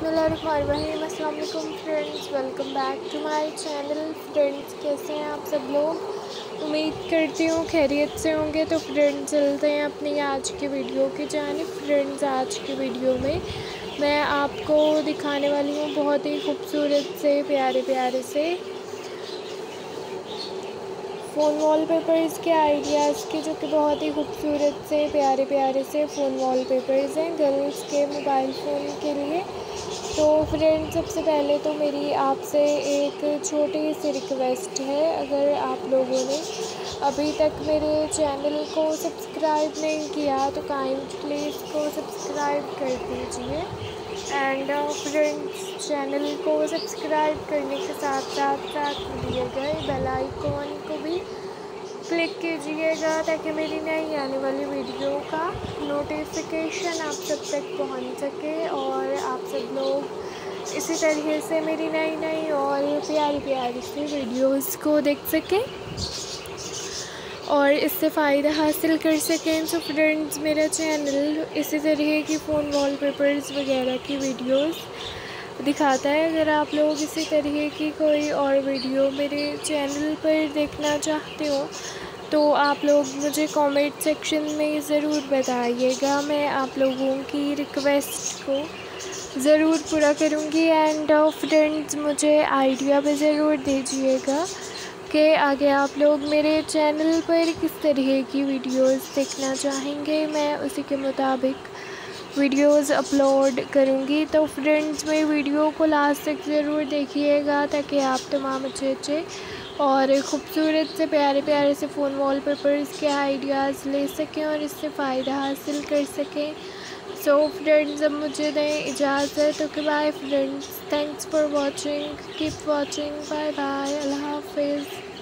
बिसमीम friends welcome back to my channel friends कैसे हैं आप सब लोग? उम्मीद करती हूँ खैरियत से होंगे। तो फ्रेंड्स चलते हैं अपनी आज की वीडियो की जानी फ्रेंड्स आज की वीडियो में मैं आपको दिखाने वाली हूँ बहुत ही खूबसूरत से प्यारे प्यारे से फ़ोन वॉलपेपर्स के आइडियाज़ के जो कि बहुत ही खूबसूरत से, प्यारे प्यारे से फ़ोन वॉलपेपर्स हैं गर्ल्स के मोबाइल फ़ोन के लिए। तो फ्रेंड सबसे पहले तो मेरी आपसे एक छोटी सी रिक्वेस्ट है, अगर आप लोगों ने अभी तक मेरे चैनल को सब्सक्राइब नहीं किया तो काइंडली इसको सब्सक्राइब कर दीजिए। एंड फ्रेंड्स चैनल को सब्सक्राइब करने के साथ साथ साथ दिए गए बेल आइकॉन को क्लिक कीजिएगा ताकि मेरी नई आने वाली वीडियो का नोटिफिकेशन आप सब तक पहुँच सके और आप सब लोग इसी तरीके से मेरी नई नई और प्यारी प्यारी सी वीडियोस को देख सकें और इससे फ़ायदा हासिल कर सकें। तो फ्रेंड्स मेरा चैनल इसी तरीके की फ़ोन वॉलपेपर्स वगैरह की वीडियोस दिखाता है। अगर आप लोग इसी तरीके की कोई और वीडियो मेरे चैनल पर देखना चाहते हो तो आप लोग मुझे कमेंट सेक्शन में ज़रूर बताइएगा। मैं आप लोगों की रिक्वेस्ट को ज़रूर पूरा करूँगी एंड फ्रेंड्स मुझे आइडिया भी ज़रूर दीजिएगा कि आगे आप लोग मेरे चैनल पर किस तरह की वीडियोस देखना चाहेंगे। मैं उसी के मुताबिक वीडियोस अपलोड करूँगी तो फ्रेंड्स मेरी वीडियो को लास्ट तक ज़रूर देखिएगा ताकि आप तमाम अच्छे अच्छे और ख़ूबसूरत से प्यारे प्यारे से फ़ोन वॉल वॉलपेपर्स के आइडियाज़ ले सकें और इससे फ़ायदा हासिल कर सकें। सो फ्रेंड्स अब मुझे दें इजाज़त okay bye friends thanks for watching keep watching bye bye अल्लाह हाफिज़